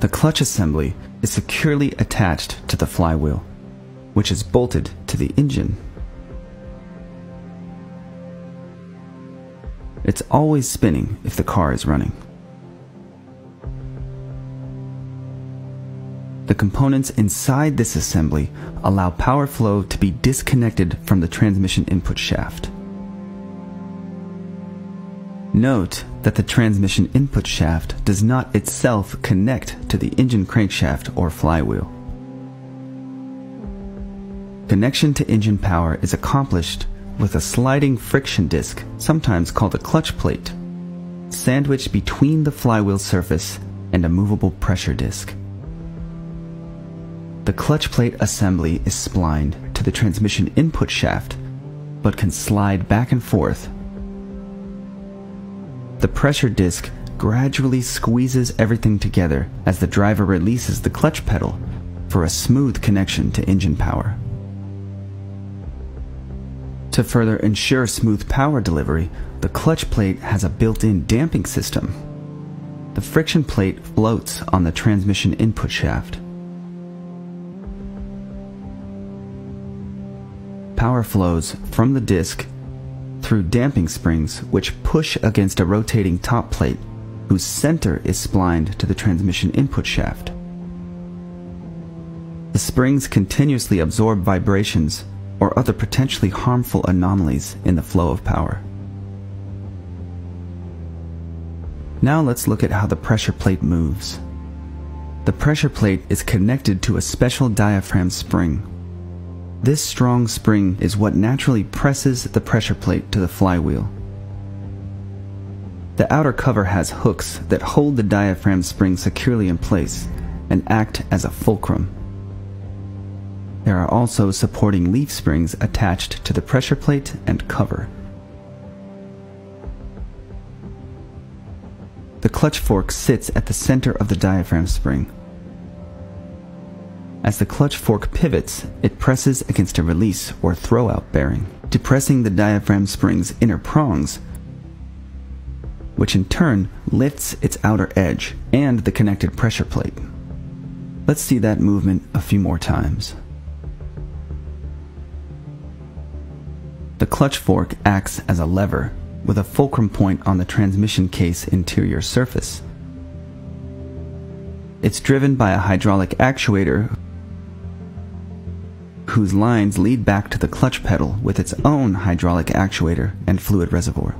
The clutch assembly is securely attached to the flywheel, which is bolted to the engine. It's always spinning if the car is running. The components inside this assembly allow power flow to be disconnected from the transmission input shaft. Note that the transmission input shaft does not itself connect to the engine crankshaft or flywheel. Connection to engine power is accomplished with a sliding friction disc, sometimes called a clutch plate, sandwiched between the flywheel surface and a movable pressure disc. The clutch plate assembly is splined to the transmission input shaft, but can slide back and forth. The pressure disc gradually squeezes everything together as the driver releases the clutch pedal for a smooth connection to engine power. To further ensure smooth power delivery, the clutch plate has a built-in damping system. The friction plate floats on the transmission input shaft. Power flows from the disc through damping springs which push against a rotating top plate whose center is splined to the transmission input shaft. The springs continuously absorb vibrations or other potentially harmful anomalies in the flow of power. Now let's look at how the pressure plate moves. The pressure plate is connected to a special diaphragm spring. This strong spring is what naturally presses the pressure plate to the flywheel. The outer cover has hooks that hold the diaphragm spring securely in place and act as a fulcrum. There are also supporting leaf springs attached to the pressure plate and cover. The clutch fork sits at the center of the diaphragm spring. As the clutch fork pivots, it presses against a release or throwout bearing, depressing the diaphragm spring's inner prongs, which in turn lifts its outer edge and the connected pressure plate. Let's see that movement a few more times. The clutch fork acts as a lever with a fulcrum point on the transmission case interior surface. It's driven by a hydraulic actuator whose lines lead back to the clutch pedal with its own hydraulic actuator and fluid reservoir.